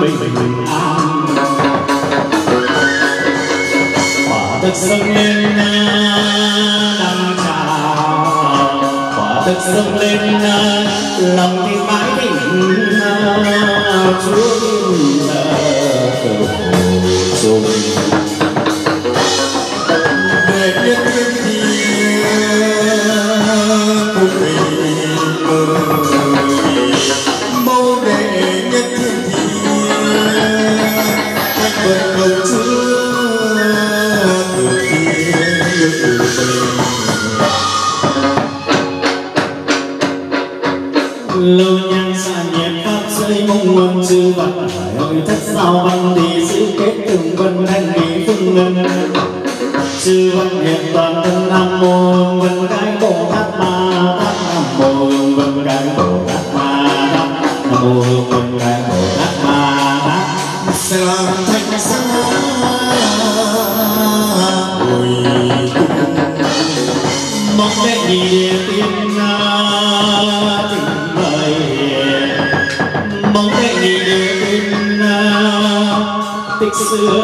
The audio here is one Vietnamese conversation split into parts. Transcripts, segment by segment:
bình. Bình an quả thực dâng lên đăng trào quả thực dâng lên lòng thì mãi bình chúa thiên là cầu dùng Jesus.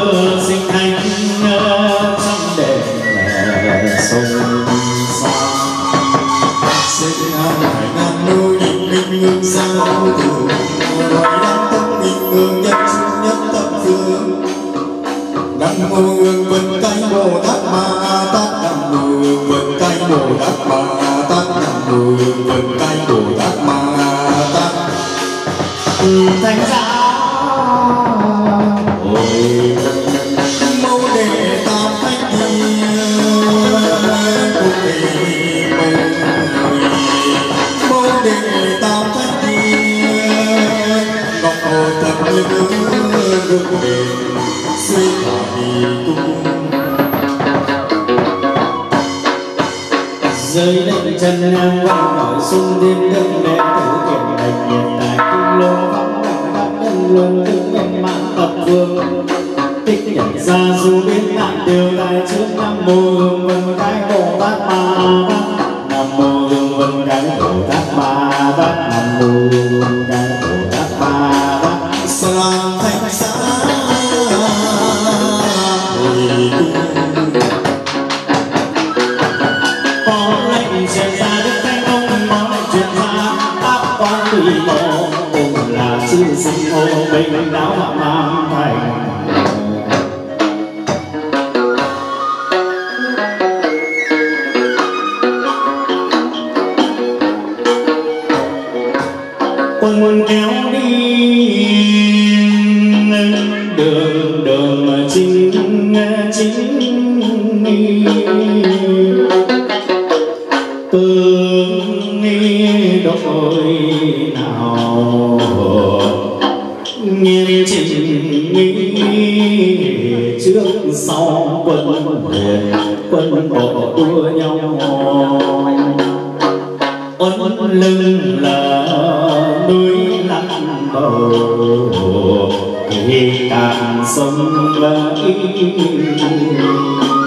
nam mô dương văn hàng sông đã yên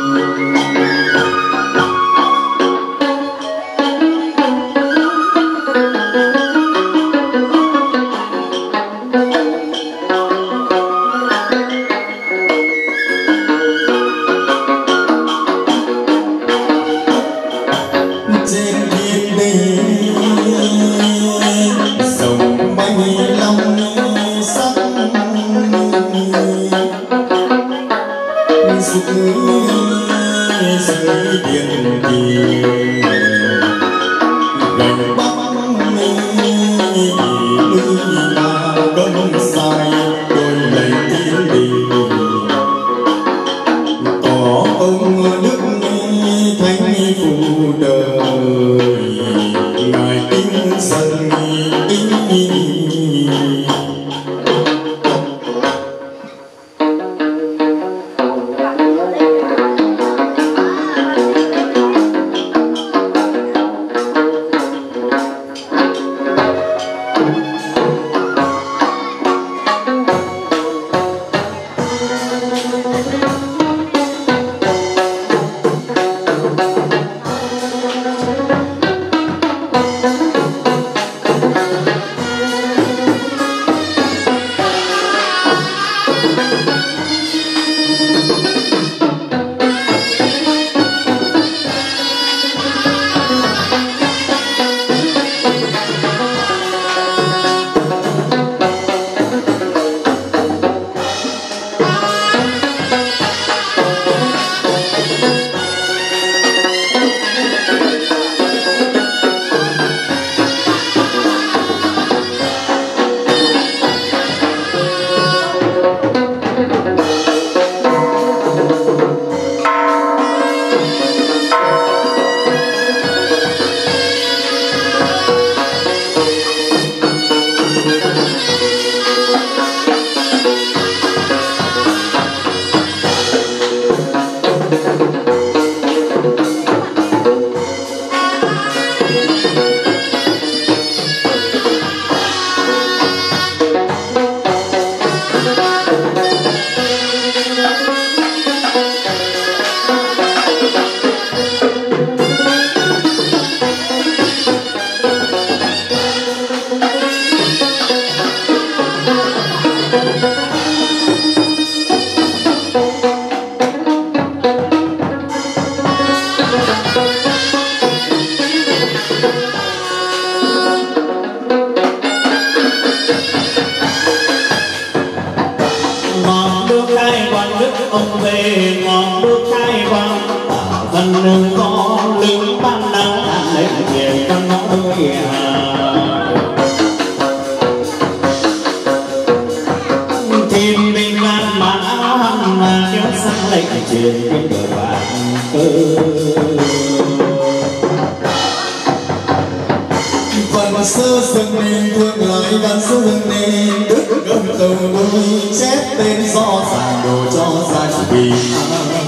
cho gia đình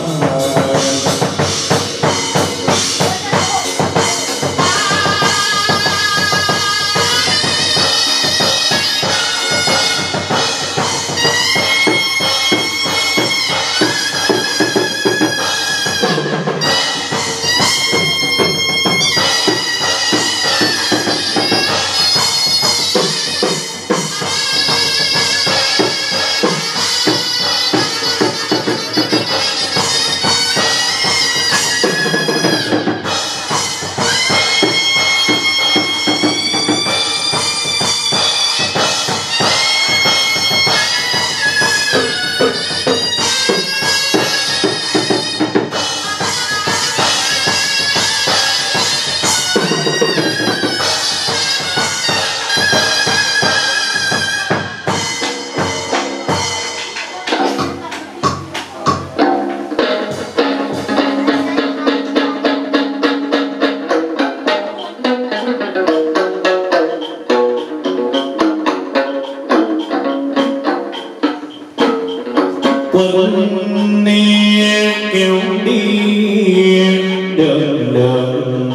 đường đường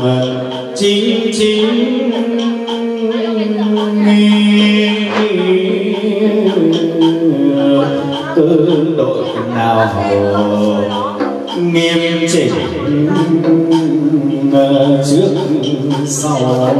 chính chính cứ đội nào hồ nghiêm chỉnh trước sau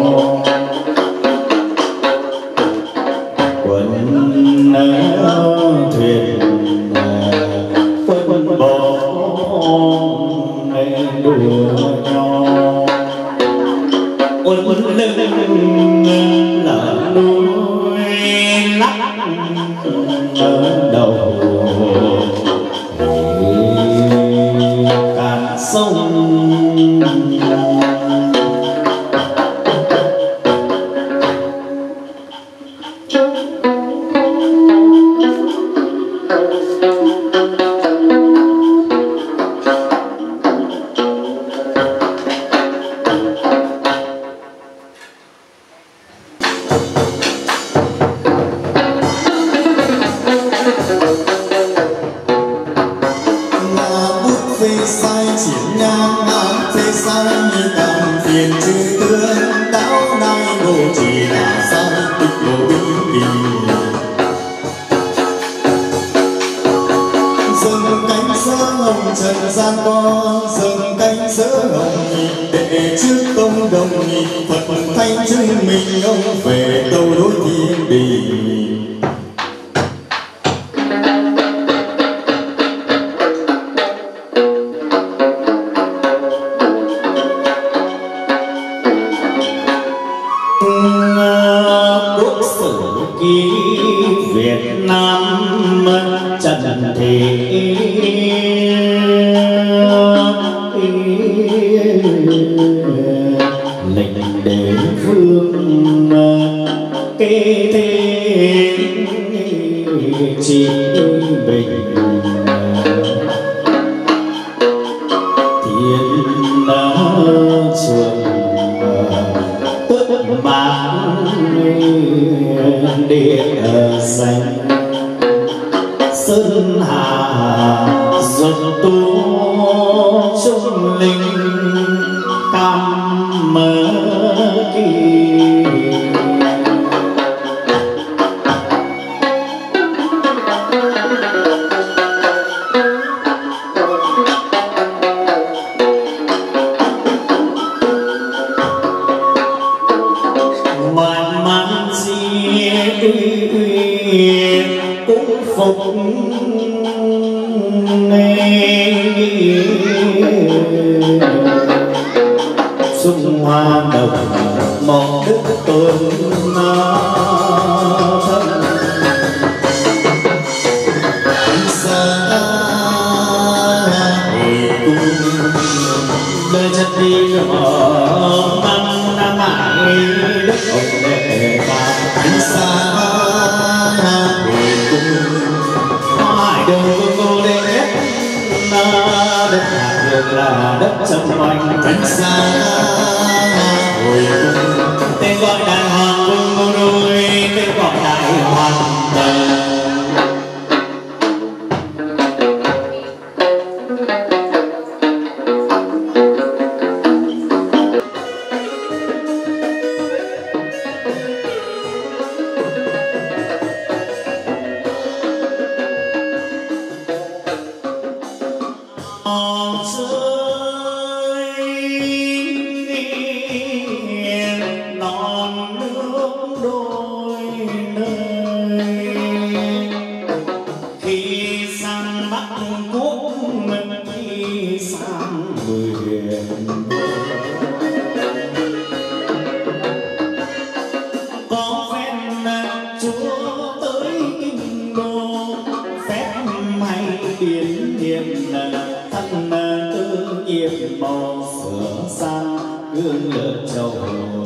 biết ở được là đất trong quanh tránh xa. Hồi tên gọi đàng hoàng vương đôi, tên gọi đại hoàng tờ Lord.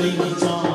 play my song.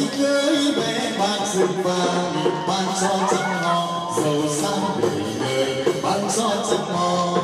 lễ cưới bé bạc rừng vàng ban cho trăm ngọn giàu sang đời đời ban cho trăm ngọn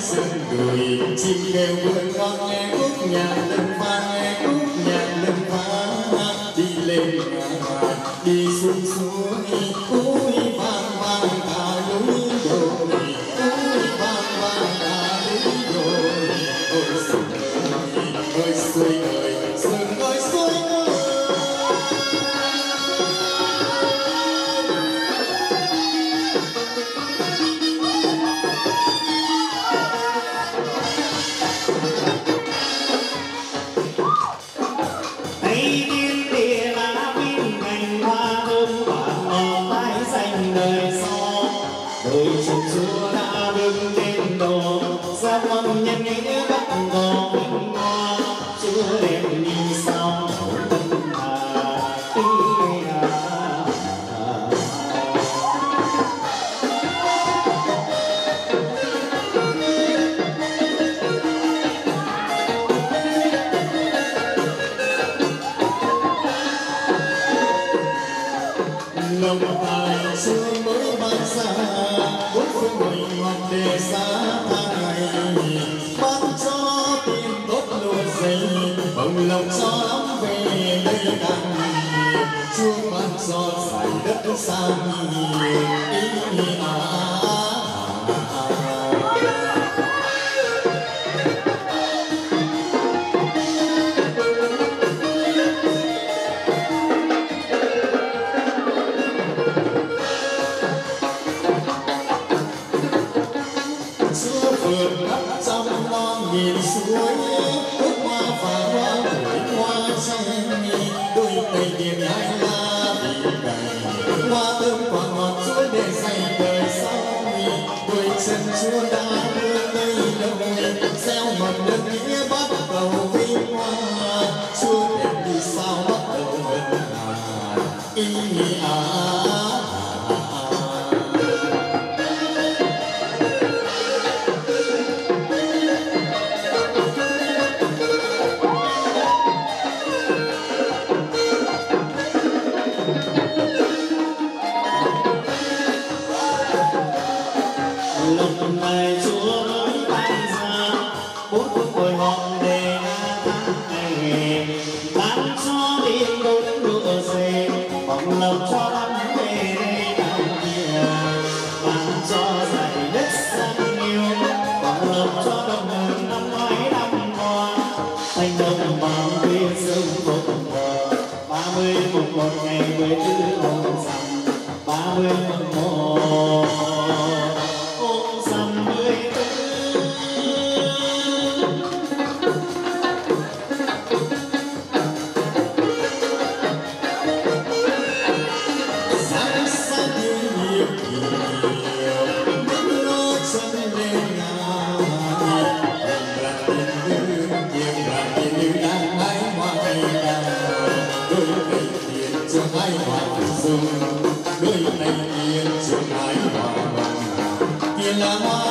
sân người chim đều vươn con nghe khúc nhạc lên vai Oh, Yelama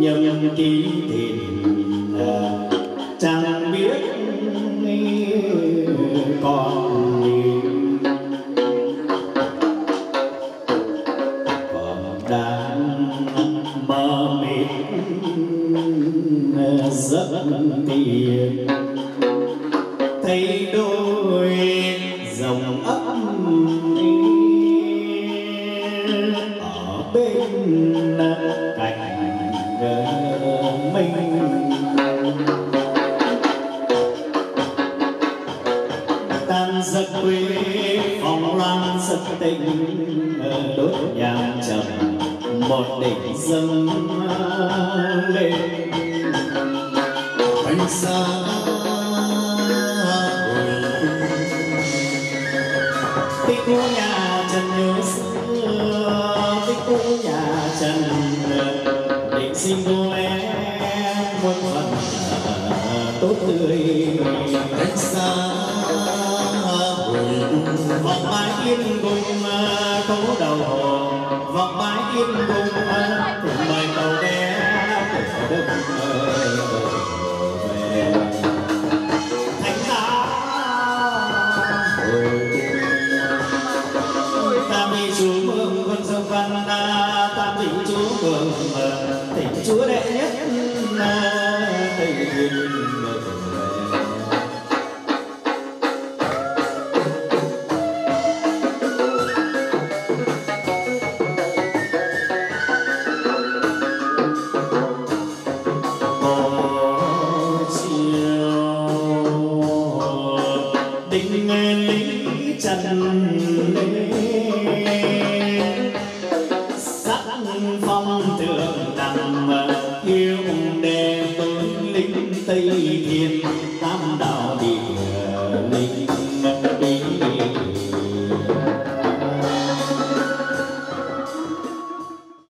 nhầm tí tình tốt tươi cách xa vọng mãi yên cùng cố đầu vọng mãi yên cùng